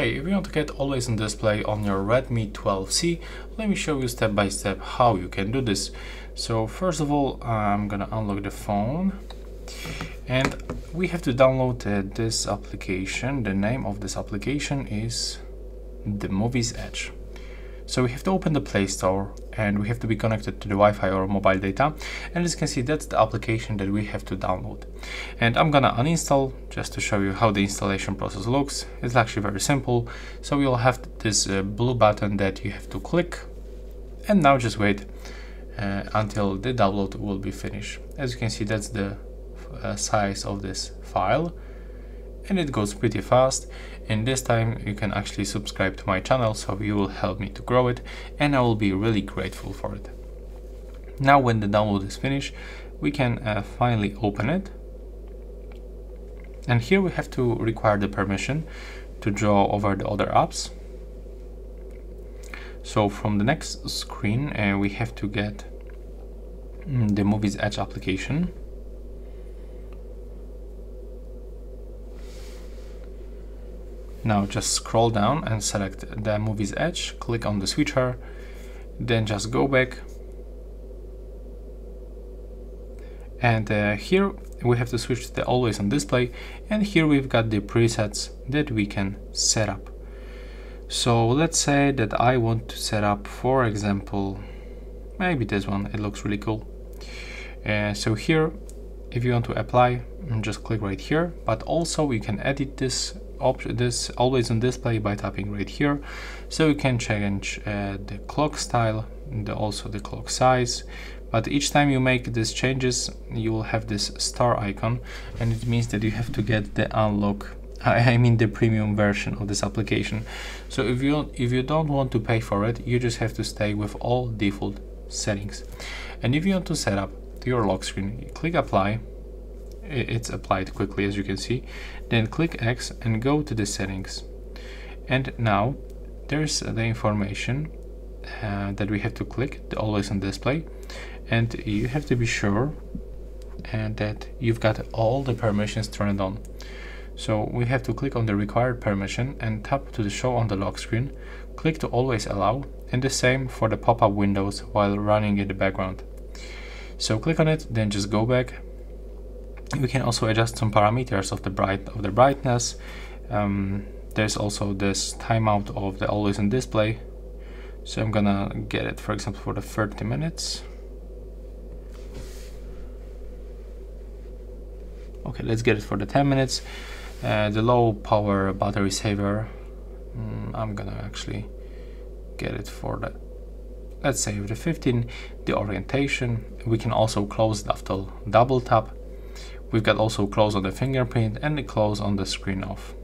Hey, if you want to get always on display on your Redmi 12C, let me show you step by step how you can do this. So first of all, I'm gonna unlock the phone and we have to download uh, this application. The name of this application is the Muviz Edge. So we have to open the Play Store and we have to be connected to the Wi-Fi or mobile data. And as you can see, that's the application that we have to download. And I'm gonna uninstall just to show you how the installation process looks. It's actually very simple. So you'll have this uh, blue button that you have to click. And now just wait uh, until the download will be finished. As you can see, that's the uh, size of this file and it goes pretty fast and this time you can actually subscribe to my channel so you will help me to grow it and I will be really grateful for it. Now when the download is finished we can uh, finally open it and here we have to require the permission to draw over the other apps. So from the next screen uh, we have to get mm, the Muviz Edge application Now just scroll down and select the Muviz Edge, click on the switcher, then just go back. And uh, here we have to switch to the always on display and here we've got the presets that we can set up. So let's say that I want to set up, for example, maybe this one, it looks really cool. Uh, so here, if you want to apply, just click right here, but also you can edit this option this always on display by tapping right here. So you can change uh, the clock style and also the clock size. But each time you make these changes you will have this star icon. And it means that you have to get the unlock I mean the premium version of this application. So if you if you don't want to pay for it you just have to stay with all default settings. And if you want to set up your lock screen click apply it's applied quickly as you can see. Then click X and go to the settings. And now there's the information uh, that we have to click the always on display. And you have to be sure and uh, that you've got all the permissions turned on. So we have to click on the required permission and tap to the show on the lock screen. Click to always allow and the same for the pop-up windows while running in the background. So click on it then just go back we can also adjust some parameters of the bright of the brightness. Um, there's also this timeout of the always on display. So I'm gonna get it for example for the 30 minutes. Okay let's get it for the 10 minutes. Uh, the low power battery saver. Mm, I'm gonna actually get it for the let's say the 15 the orientation we can also close it after double tap We've got also close on the fingerprint and the close on the screen off.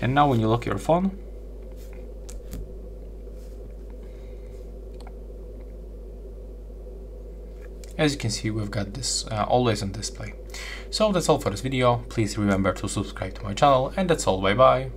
And now when you lock your phone, as you can see we've got this uh, always on display. So that's all for this video, please remember to subscribe to my channel and that's all, bye bye!